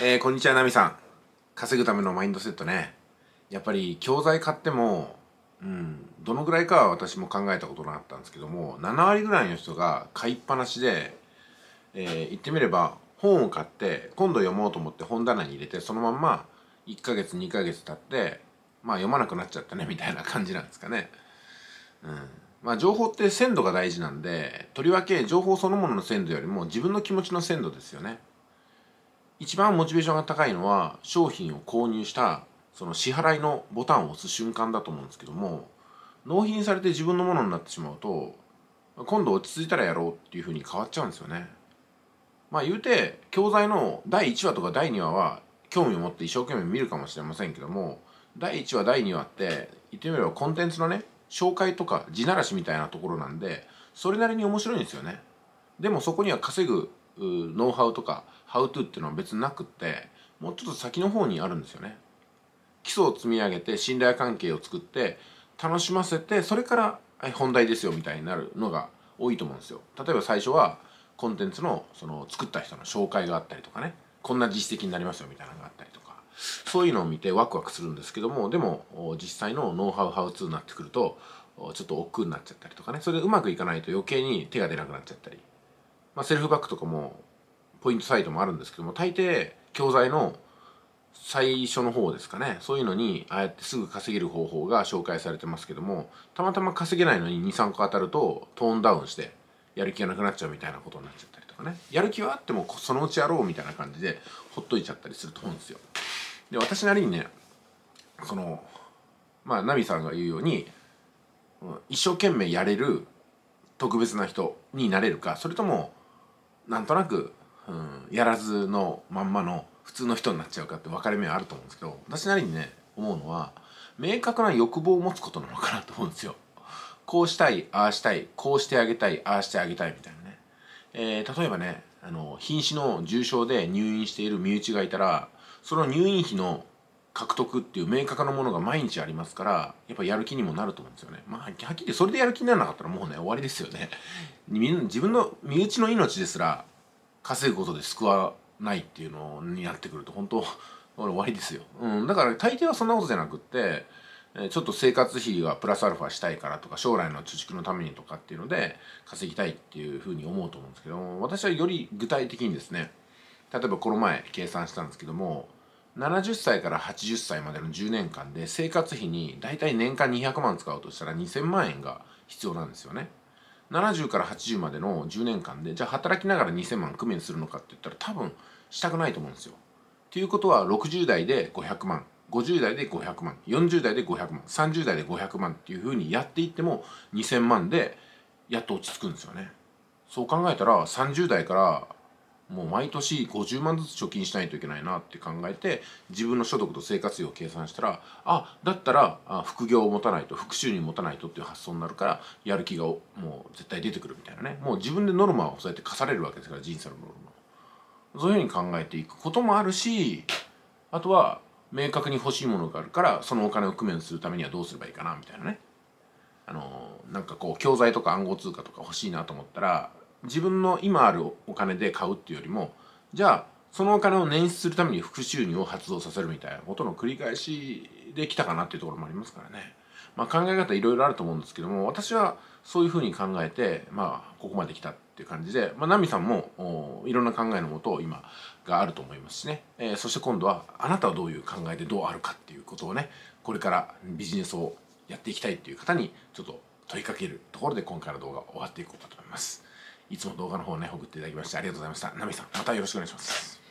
えー、こんにちは、ナミさん。稼ぐためのマインドセットね。やっぱり教材買っても、うん、どのぐらいかは私も考えたことがあったんですけども、7割ぐらいの人が買いっぱなしで、えー、言ってみれば、本を買って、今度読もうと思って本棚に入れて、そのまんま1ヶ月、2ヶ月経って、まあ読まなくなっちゃったね、みたいな感じなんですかね。うん。まあ情報って鮮度が大事なんで、とりわけ情報そのものの鮮度よりも自分の気持ちの鮮度ですよね。一番モチベーションが高いのは商品を購入したその支払いのボタンを押す瞬間だと思うんですけども納品されて自分のものになってしまうと今度落ち着いたらやろうっていうふうに変わっちゃうんですよね。まあ言うて教材の第1話とか第2話は興味を持って一生懸命見るかもしれませんけども第1話第2話って言ってみればコンテンツのね紹介とか地ならしみたいなところなんでそれなりに面白いんですよね。でもそこには稼ぐノウハウとかハウトゥーっていうのは別なくってもうちょっと先の方にあるんですよね。基礎を積み上げて信頼関係を作って楽しませてそれから本題ですよみたいになるのが多いと思うんですよ。例えば最初はコンテンツのその作った人の紹介があったりとかね。こんな実績になりますよみたいなのがあったりとか。そういうのを見てワクワクするんですけどもでも実際のノウハウハウツーになってくるとちょっと億劫になっちゃったりとかね。それでうまくいかないと余計に手が出なくなっちゃったり。まあ、セルフバックとかもポイントサイトもあるんですけども大抵教材の最初の方ですかね。そういうのにああやってすぐ稼げる方法が紹介されてますけどもたまたま稼げないのに23個当たるとトーンダウンしてやる気がなくなっちゃうみたいなことになっちゃったりとかね。やる気はあってもそのうちやろうみたいな感じでほっといちゃったりすると思うんですよ。で私なりにねそのまあナミさんが言うように一生懸命やれる特別な人になれるかそれともなんとなく、うん、やらずのまんまの普通の人になっちゃうかって分かれ目はあると思うんですけど私なりにね思うのは明確な欲望を持つことなのかなと思うんですよ。こうしたいああしたいこうしてあげたいああしてあげたいみたいなね、えー、例えばねあの瀕死の重症で入院している身内がいたらその入院費の獲得っていう明確なものが毎日ありますからやっぱやる気にもなると思うんですよね。まあはっきり言ってそれでやる気にならなかったらもうね終わりですよね。自分の身内の命ですら稼ぐことで救わないっていうのになってくると本当終わりですよ、うん、だから大抵はそんなことじゃなくってちょっと生活費がプラスアルファしたいからとか将来の貯蓄のためにとかっていうので稼ぎたいっていうふうに思うと思うんですけども私はより具体的にですね例えばこの前計算したんですけども70歳から80歳までの10年間で生活費に大体年間200万使うとしたら2000万円が必要なんですよね。70から80までの10年間でじゃあ働きながら2000万工面するのかって言ったら多分したくないと思うんですよ。ということは60代で500万50代で500万40代で500万30代で500万っていうふうにやっていっても2000万でやっと落ち着くんですよね。そう考えたら30代からもう毎年50万ずつ貯金しないといけないなって考えて自分の所得と生活費を計算したらあだったらあ副業を持たないと副収入持たないとっていう発想になるからやる気がもう絶対出てくるみたいなね。もう自分でノルマをそうやって課されるわけですから人生のノルマそういうふうに考えていくこともあるしあとは明確に欲しいものがあるからそのお金を工面するためにはどうすればいいかなみたいなね。あのなんかこう教材とか暗号通貨とか欲しいなと思ったら自分の今あるお金で買うっていうよりもじゃあそのお金を捻出するために副収入を発動させるみたいなことの繰り返しできたかなっていうところもありますからね。まあ、考え方いろいろあると思うんですけども私はそういうふうに考えて、まあ、ここまで来たっていう感じで、まあ、ナミさんもいろんな考えのもと今があると思いますしね、えー、そして今度はあなたはどういう考えでどうあるかっていうことをねこれからビジネスをやっていきたいっていう方にちょっと問いかけるところで今回の動画終わっていこうかと思います。いつも動画の方をね、送っていただきましてありがとうございました。ナミさん、またよろしくお願いします。